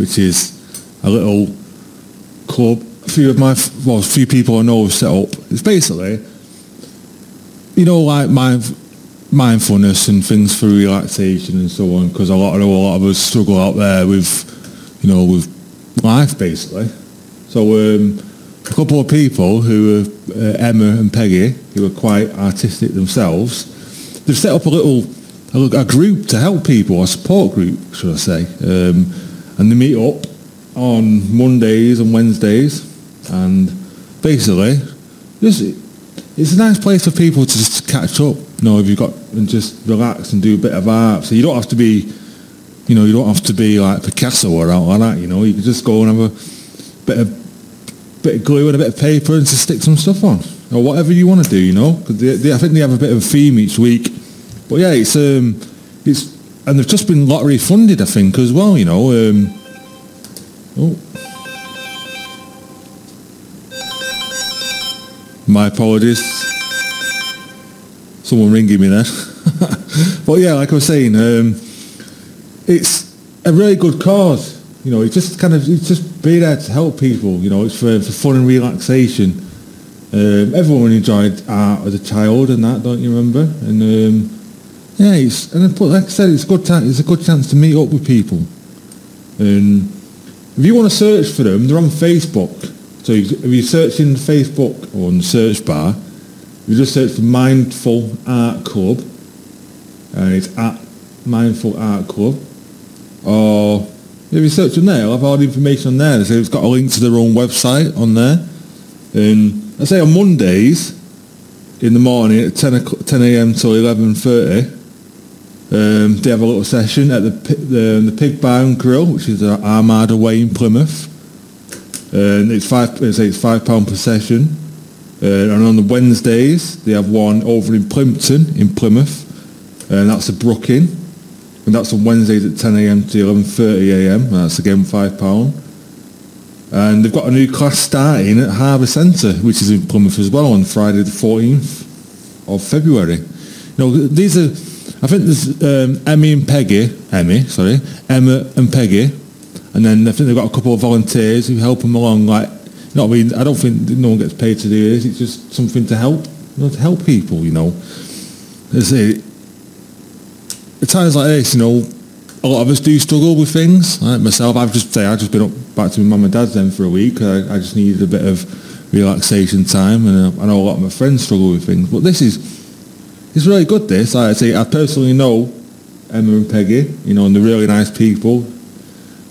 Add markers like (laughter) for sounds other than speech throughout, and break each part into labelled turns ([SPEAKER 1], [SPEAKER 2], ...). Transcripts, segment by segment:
[SPEAKER 1] which is a little club. A few of my, well, a few people I know have set up. It's basically, you know, like my mindfulness and things for relaxation and so on, because a lot of a lot of us struggle out there with, you know, with life basically. So um, a couple of people who are uh, Emma and Peggy, who are quite artistic themselves, they've set up a little a, a group to help people, a support group, should I say, um, and they meet up on Mondays and Wednesdays, and basically, it's a nice place for people to just catch up. You know, if you've got and just relax and do a bit of art. So you don't have to be, you know, you don't have to be like Picasso or out like that. You know, you can just go and have a bit of bit of glue and a bit of paper and just stick some stuff on or whatever you want to do. You know, because I think they have a bit of a theme each week. But yeah, it's um, it's and they've just been lottery funded, I think, as well. You know. Um, oh. My apologies. Someone ringing me there. (laughs) but yeah, like I was saying, um, it's a really good cause. You know, it's just kind of it's just be there to help people. You know, it's for, for fun and relaxation. Um, everyone enjoyed art as a child and that, don't you remember? And um, yeah, and like I said, it's a good time. It's a good chance to meet up with people. And if you want to search for them, they're on Facebook. So if you search in Facebook or on the search bar, you just search for Mindful Art Club, and it's at Mindful Art Club. Or if you search on there, I'll have all the information on there. So it's got a link to their own website on there. And I say on Mondays in the morning at 10, 10 a.m. till 11.30, um, they have a little session at the, the, the Pig Barn Grill, which is Armada Way in Plymouth. And it's five, it's five pound per session. Uh, and on the Wednesdays, they have one over in Plympton, in Plymouth, and that's a Brooking. And that's on Wednesdays at 10am to 11.30am, that's again £5. And they've got a new class starting at Harbour Centre, which is in Plymouth as well, on Friday the 14th of February. You know, these are, I think there's um, Emmy and Peggy, Emmy, sorry, Emma and Peggy, and then I think they've got a couple of volunteers who help them along, like you know, I mean, I don't think no one gets paid to do this. It's just something to help, you know, to help people. You know, It's it. At times like this, you know, a lot of us do struggle with things. Like myself, I've just say I've just been up back to my mum and dad's then for a week. I, I just needed a bit of relaxation time, and I know a lot of my friends struggle with things. But this is it's really good. This I say I personally know Emma and Peggy, you know, and they're really nice people,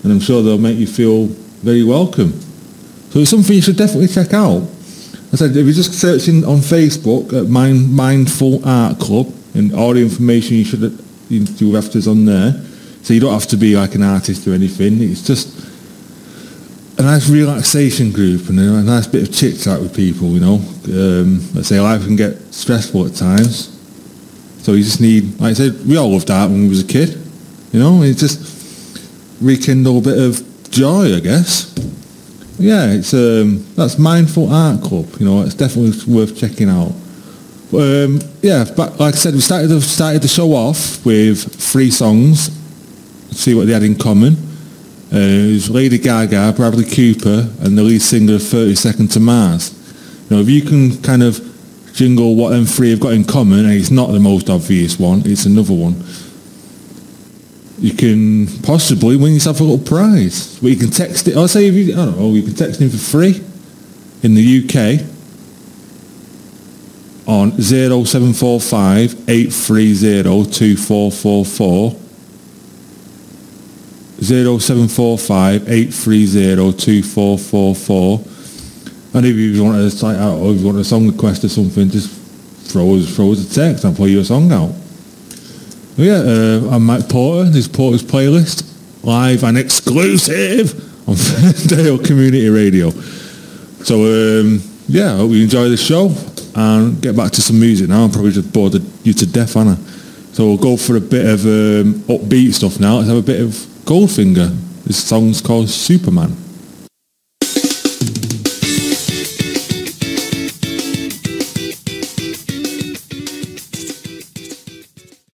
[SPEAKER 1] and I'm sure they'll make you feel very welcome. So it's something you should definitely check out. I said, if you're just searching on Facebook at Mind, Mindful Art Club, and all the information you should you do after is on there. So you don't have to be like an artist or anything. It's just a nice relaxation group and a nice bit of chit chat with people, you know. Um, let's say life can get stressful at times. So you just need, like I said, we all loved art when we was a kid, you know. It just rekindle a bit of joy, I guess yeah, it's um, that's Mindful Art Club. You know, it's definitely worth checking out. Um, yeah, but like I said, we started the, started the show off with three songs. See what they had in common. Uh, it was Lady Gaga, Bradley Cooper, and the lead singer of 30 Seconds to Mars. You know, if you can kind of jingle what them three have got in common, and it's not the most obvious one, it's another one you can possibly win yourself a little prize. But you can text it. I'll say if you, I don't know, you can text him for free in the UK on 0745 830 2444. 0745 830 2444. And if you want to, like, or if you want a song request or something, just throw us, throw us a text and play your song out. Yeah, uh, I'm Mike Porter. This is Porter's Playlist, live and exclusive on (laughs) Dale Community Radio. So, um, yeah, I hope you enjoy the show and get back to some music now. I'm probably just bored you to death, Anna. So we'll go for a bit of um, upbeat stuff now. Let's have a bit of Goldfinger. This song's called Superman.